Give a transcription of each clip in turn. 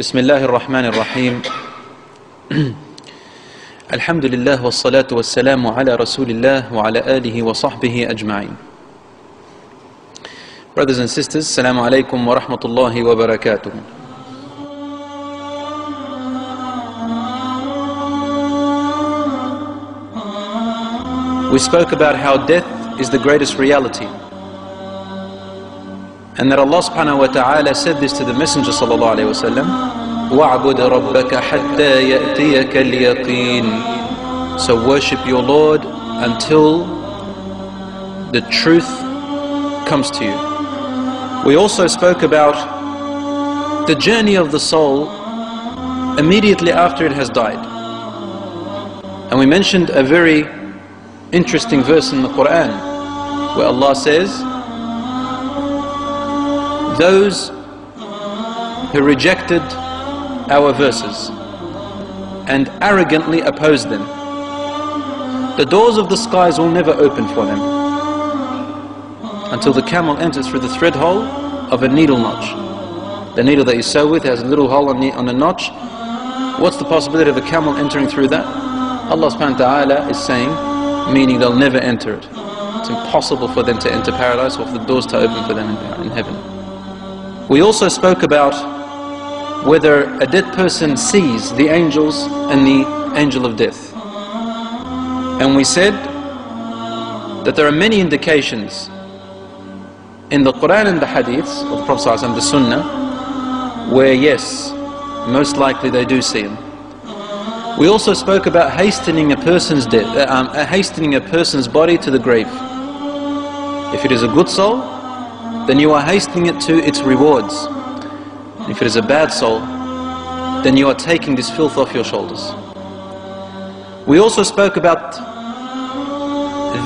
بسم الله الرحمن الرحيم. الحمد لله والصلاة والسلام على رسول الله وعلى آله وصحبه أجمعين. Brothers and sisters, السلام عليكم ورحمة الله وبركاته. We spoke about how death is the greatest reality. And that Allah subhanahu wa ta'ala said this to the Messenger sallallahu alayhi wa sallam, وَاعْبُدْ رَبَّكَ حَتَّى يَأْتِيَكَ الْيَقِينَ So worship your Lord until the truth comes to you. We also spoke about the journey of the soul immediately after it has died. And we mentioned a very interesting verse in the Quran where Allah says, those who rejected our verses and arrogantly opposed them, the doors of the skies will never open for them until the camel enters through the thread hole of a needle notch. The needle that you sew with has a little hole on, the, on a notch. What's the possibility of a camel entering through that? Allah subhanahu wa ta'ala is saying, meaning they'll never enter it. It's impossible for them to enter paradise or for the doors to open for them in heaven. We also spoke about whether a dead person sees the angels and the angel of death. And we said that there are many indications in the Quran and the Hadiths of the Prophet and the Sunnah, where yes, most likely they do see him. We also spoke about hastening a person's death, uh, um, uh, hastening a person's body to the grave. If it is a good soul, then you are hastening it to its rewards. If it is a bad soul, then you are taking this filth off your shoulders. We also spoke about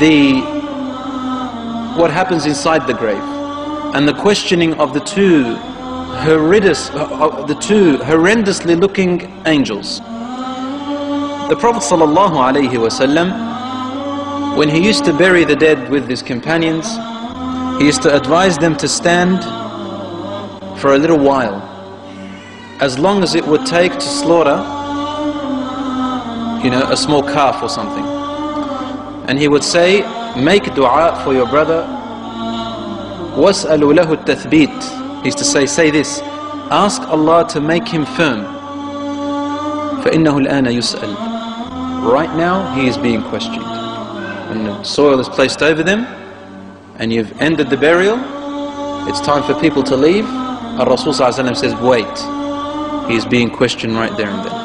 the what happens inside the grave and the questioning of the two horrendous, uh, the two horrendously looking angels. The Prophet ﷺ, when he used to bury the dead with his companions, he used to advise them to stand for a little while, as long as it would take to slaughter, you know, a small calf or something. And he would say, make dua for your brother, وَاسْأَلُوا لَهُ التَّثْبِيتِ He used to say, say this, ask Allah to make him firm. فَإِنَّهُ الْآنَ يُسْأَلُ Right now, he is being questioned. When the soil is placed over them, and you've ended the burial, it's time for people to leave. Rasul says, wait. He is being questioned right there and then.